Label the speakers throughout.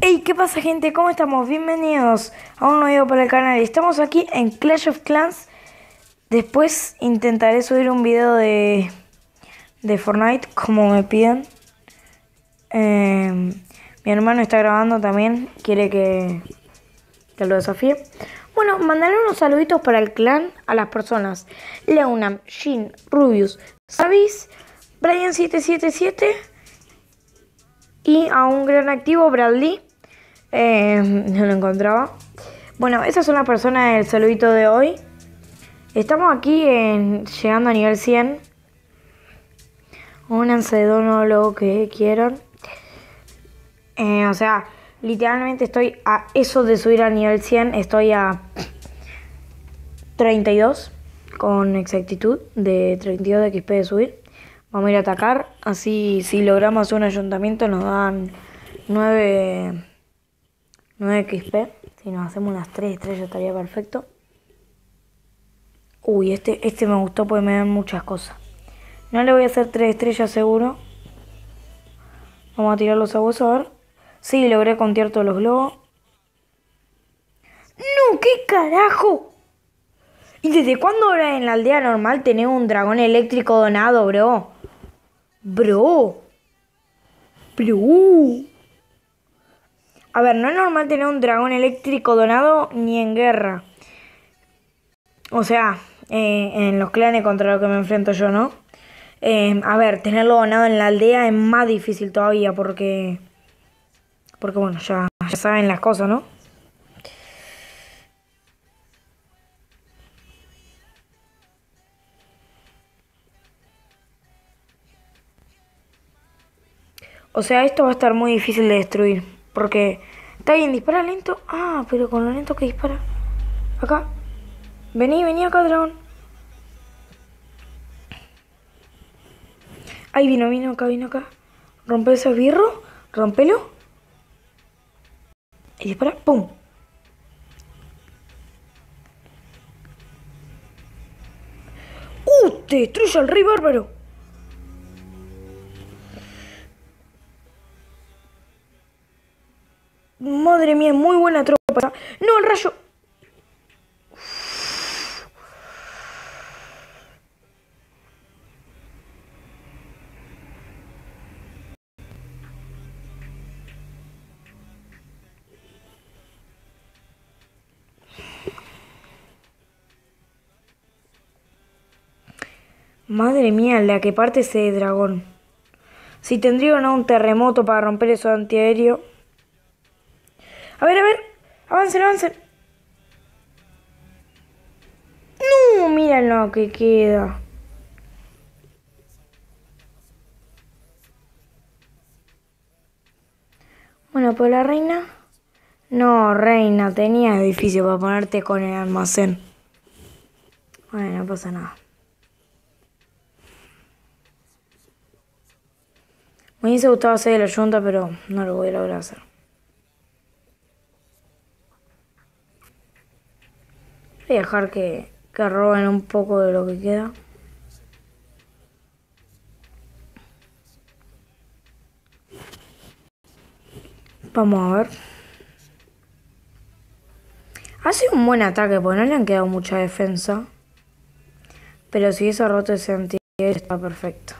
Speaker 1: Hey, ¿qué pasa gente? ¿Cómo estamos? Bienvenidos a un nuevo video para el canal. Estamos aquí en Clash of Clans. Después intentaré subir un video de, de Fortnite, como me piden. Eh, mi hermano está grabando también, quiere que, que lo desafíe. Bueno, mandaré unos saluditos para el clan a las personas. Leonam, Shin, Rubius, Sabis, Brian777 y a un gran activo, Bradley. Eh, no lo encontraba. Bueno, esas son las personas del saludito de hoy. Estamos aquí llegando a nivel 100. Únanse de dono lo que quieran. Eh, o sea, literalmente estoy a eso de subir al nivel 100. Estoy a 32 con exactitud de 32 de XP de subir. Vamos a ir a atacar. Así, si logramos un ayuntamiento, nos dan 9, 9 XP. Si nos hacemos las 3 estrellas, estaría perfecto. Uy, este, este me gustó porque me dan muchas cosas. No le voy a hacer 3 estrellas seguro. Vamos a tirar los abuesos a ver. Sí, logré contear todos los globos. ¡No! ¿Qué carajo? ¿Y desde cuándo ahora en la aldea normal tenés un dragón eléctrico donado, bro? Bro. Bro. A ver, no es normal tener un dragón eléctrico donado ni en guerra. O sea, eh, en los clanes contra los que me enfrento yo, ¿no? Eh, a ver, tenerlo donado en la aldea es más difícil todavía porque... Porque bueno, ya, ya saben las cosas, ¿no? O sea, esto va a estar muy difícil de destruir. Porque está bien, dispara lento. Ah, pero con lo lento que dispara. Acá. Vení, vení acá, dragón. Ahí vino, vino acá, vino acá. Rompe ese birro. Rompelo. Y dispara. ¡Pum! ¡Uh! Te destruye al rey bárbaro. Madre mía, muy buena tropa. No, el rayo. Madre mía, la que parte ese dragón. Si tendría o no un terremoto para romper eso antiaéreo. A ver, a ver. Avancen, avancen. No, mira lo que queda. Bueno, pues la reina... No, reina, tenía edificio para ponerte con el almacén. Bueno, no pasa nada. Me hubiese gustado hacer la yunta, pero no lo voy a lograr hacer. Voy a dejar que, que roben un poco de lo que queda. Vamos a ver. Ha sido un buen ataque, porque no le han quedado mucha defensa. Pero si hubiese roto ese antiaéreo está perfecto.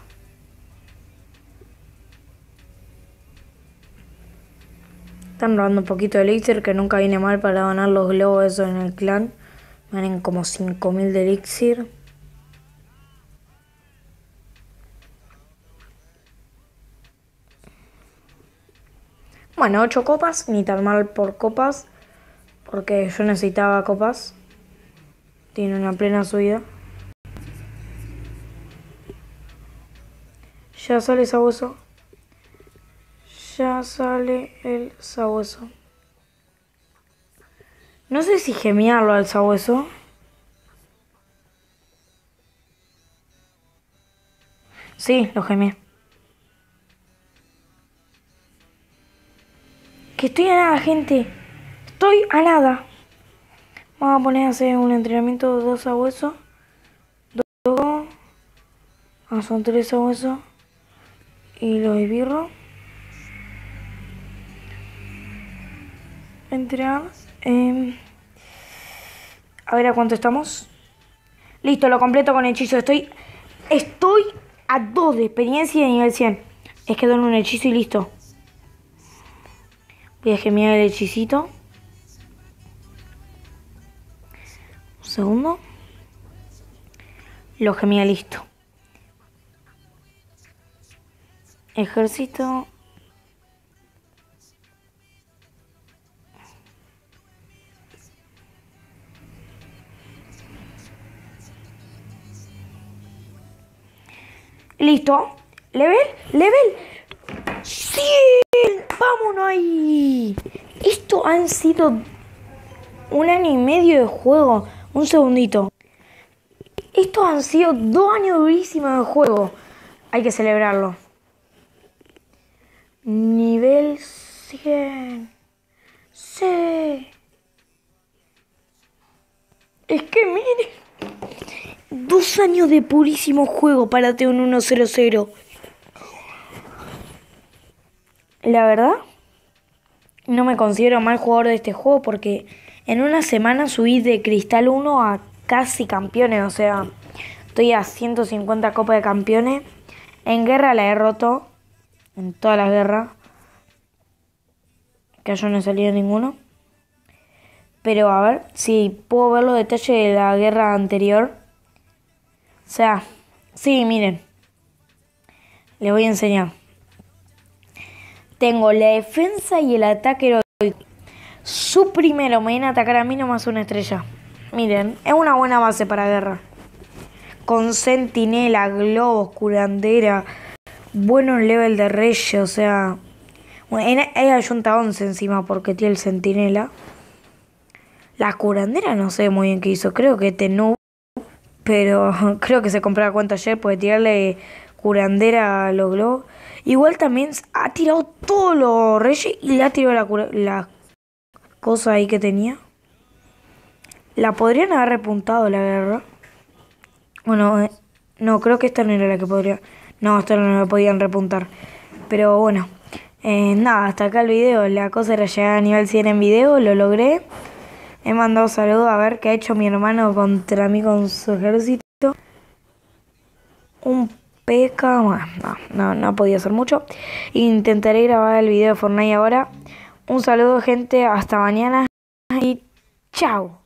Speaker 1: Están robando un poquito de elixir, que nunca viene mal para ganar los globos en el clan. Ganen como 5000 de elixir. Bueno, 8 copas, ni tan mal por copas. Porque yo necesitaba copas. Tiene una plena subida. Ya sale sabueso. Ya sale el sabueso. No sé si gemiarlo al sabueso. Sí, lo gemé. Que estoy a nada, gente. Estoy a nada. Vamos a poner a hacer un entrenamiento de dos sabuesos. Dos. Ah, son tres sabuesos. Y los esbirros. Entre em, a ver a cuánto estamos. Listo, lo completo con hechizo. Estoy. Estoy a 2 de experiencia de nivel 100. Es que doy un hechizo y listo. Voy a gemiar el hechicito. Un segundo. Lo gemía listo. Ejército. Listo. Level, level. ¡Sí! ¡Vámonos ahí! Esto han sido un año y medio de juego. Un segundito. Estos han sido dos años durísimos de juego. Hay que celebrarlo. Nivel 100. Sí. Es que miren. Dos años de purísimo juego para Teon 100. La verdad, no me considero mal jugador de este juego porque en una semana subí de Cristal 1 a casi campeones. O sea, estoy a 150 copas de campeones. En guerra la he roto en todas las guerras. Que yo no he salido ninguno. Pero a ver si puedo ver los detalles de la guerra anterior. O sea, sí, miren. Les voy a enseñar. Tengo la defensa y el ataque heroico. Su primero me viene a atacar a mí nomás una estrella. Miren, es una buena base para guerra. Con sentinela, globos, curandera, buenos level de reyes, o sea... Bueno, ella ayunta 11 encima porque tiene el sentinela. La curandera no sé muy bien qué hizo, creo que Tenú, pero creo que se compró la cuenta ayer porque tirarle curandera a los globos. Igual también ha tirado todos los reyes y le ha tirado la, la cosa ahí que tenía. La podrían haber repuntado la guerra. Bueno, eh, no, creo que esta no era la que podría... No, esta no la podían repuntar. Pero bueno, eh, nada, hasta acá el video. La cosa era llegar a nivel 100 en video, lo logré. He mandado saludos a ver qué ha hecho mi hermano contra mí con su ejército. Un peca, bueno, no, no, no podía hacer mucho. Intentaré grabar el video de Fortnite ahora. Un saludo gente, hasta mañana y chao.